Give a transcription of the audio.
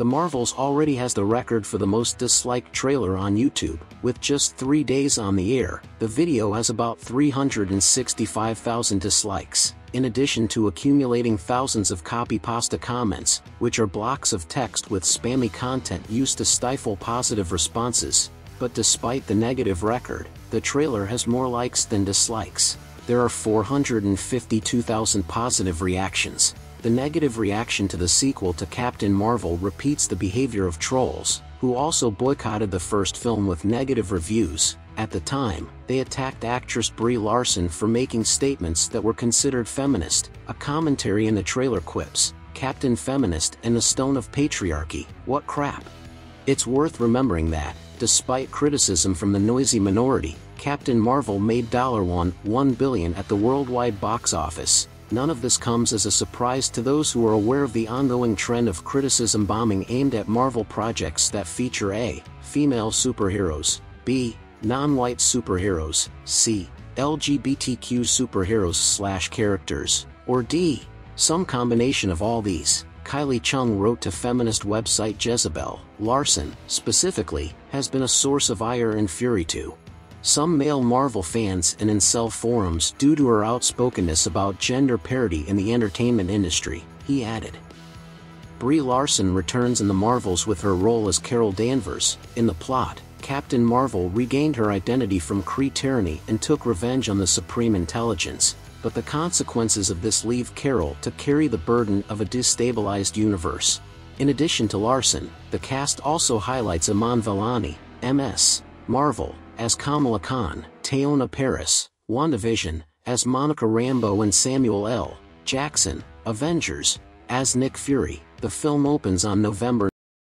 The Marvels already has the record for the most disliked trailer on YouTube. With just three days on the air, the video has about 365,000 dislikes, in addition to accumulating thousands of copy-pasta comments, which are blocks of text with spammy content used to stifle positive responses. But despite the negative record, the trailer has more likes than dislikes. There are 452,000 positive reactions, the negative reaction to the sequel to Captain Marvel repeats the behavior of trolls, who also boycotted the first film with negative reviews. At the time, they attacked actress Brie Larson for making statements that were considered feminist, a commentary in the trailer quips, Captain Feminist and the Stone of Patriarchy, what crap. It's worth remembering that, despite criticism from the noisy minority, Captain Marvel made $1 billion at the worldwide box office, None of this comes as a surprise to those who are aware of the ongoing trend of criticism bombing aimed at Marvel projects that feature A. Female superheroes, B. Non-white superheroes, C. LGBTQ superheroes slash characters, or D. Some combination of all these. Kylie Cheung wrote to feminist website Jezebel, Larson, specifically, has been a source of ire and fury to some male Marvel fans and incel forums due to her outspokenness about gender parity in the entertainment industry, he added. Brie Larson returns in the Marvels with her role as Carol Danvers. In the plot, Captain Marvel regained her identity from Kree tyranny and took revenge on the Supreme Intelligence, but the consequences of this leave Carol to carry the burden of a destabilized universe. In addition to Larson, the cast also highlights Iman Vellani, MS, Marvel, as Kamala Khan, Teyonah Parris, WandaVision, as Monica Rambeau and Samuel L. Jackson, Avengers, as Nick Fury. The film opens on November